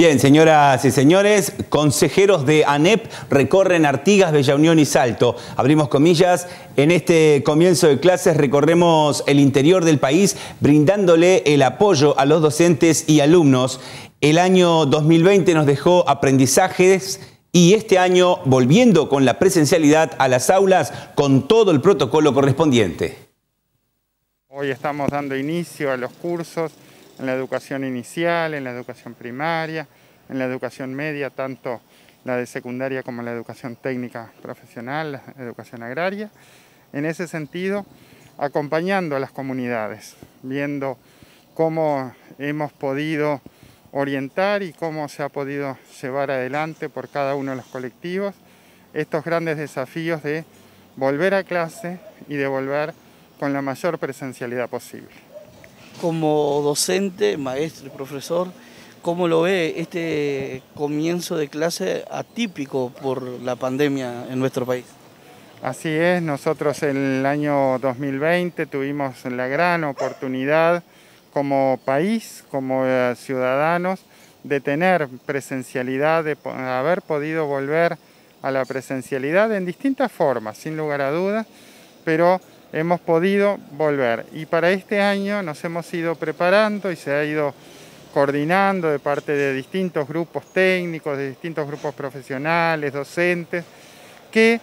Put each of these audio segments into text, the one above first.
Bien, señoras y señores, consejeros de ANEP recorren Artigas, Bella Unión y Salto. Abrimos comillas, en este comienzo de clases recorremos el interior del país brindándole el apoyo a los docentes y alumnos. El año 2020 nos dejó aprendizajes y este año volviendo con la presencialidad a las aulas con todo el protocolo correspondiente. Hoy estamos dando inicio a los cursos en la educación inicial, en la educación primaria, en la educación media, tanto la de secundaria como la educación técnica profesional, la educación agraria. En ese sentido, acompañando a las comunidades, viendo cómo hemos podido orientar y cómo se ha podido llevar adelante por cada uno de los colectivos estos grandes desafíos de volver a clase y de volver con la mayor presencialidad posible como docente, maestro profesor, ¿cómo lo ve este comienzo de clase atípico por la pandemia en nuestro país? Así es, nosotros en el año 2020 tuvimos la gran oportunidad como país, como eh, ciudadanos, de tener presencialidad, de haber podido volver a la presencialidad en distintas formas, sin lugar a dudas, pero hemos podido volver. Y para este año nos hemos ido preparando y se ha ido coordinando de parte de distintos grupos técnicos, de distintos grupos profesionales, docentes, que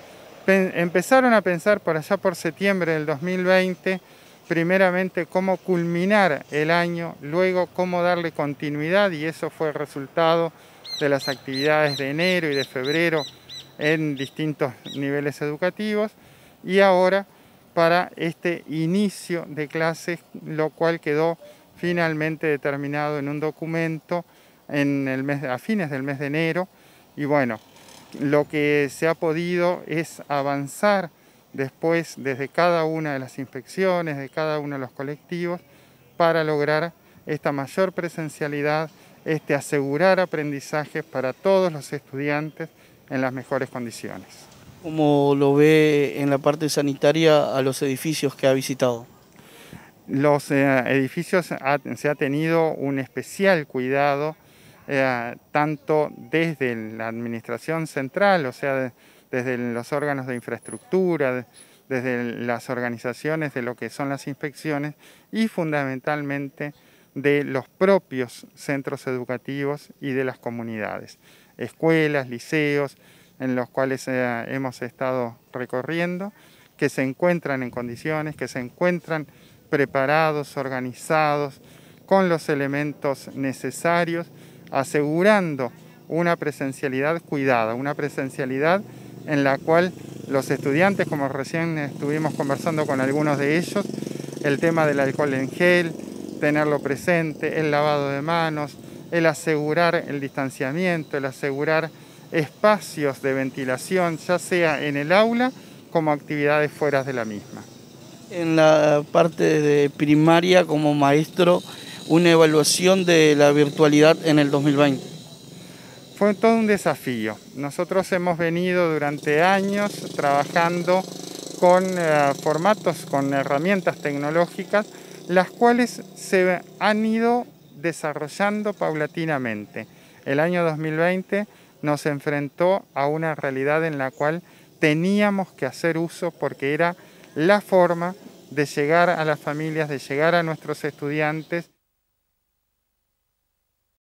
empezaron a pensar por allá por septiembre del 2020, primeramente cómo culminar el año, luego cómo darle continuidad y eso fue el resultado de las actividades de enero y de febrero en distintos niveles educativos y ahora para este inicio de clases, lo cual quedó finalmente determinado en un documento en el mes, a fines del mes de enero. Y bueno, lo que se ha podido es avanzar después desde cada una de las inspecciones, de cada uno de los colectivos, para lograr esta mayor presencialidad, este asegurar aprendizajes para todos los estudiantes en las mejores condiciones. ¿Cómo lo ve en la parte sanitaria a los edificios que ha visitado? Los eh, edificios se ha tenido un especial cuidado, eh, tanto desde la administración central, o sea, desde los órganos de infraestructura, desde las organizaciones de lo que son las inspecciones y fundamentalmente de los propios centros educativos y de las comunidades, escuelas, liceos, en los cuales eh, hemos estado recorriendo, que se encuentran en condiciones, que se encuentran preparados, organizados, con los elementos necesarios, asegurando una presencialidad cuidada, una presencialidad en la cual los estudiantes, como recién estuvimos conversando con algunos de ellos, el tema del alcohol en gel, tenerlo presente, el lavado de manos, el asegurar el distanciamiento, el asegurar espacios de ventilación, ya sea en el aula como actividades fuera de la misma. En la parte de primaria como maestro, una evaluación de la virtualidad en el 2020. Fue todo un desafío. Nosotros hemos venido durante años trabajando con eh, formatos, con herramientas tecnológicas, las cuales se han ido desarrollando paulatinamente. El año 2020 nos enfrentó a una realidad en la cual teníamos que hacer uso porque era la forma de llegar a las familias, de llegar a nuestros estudiantes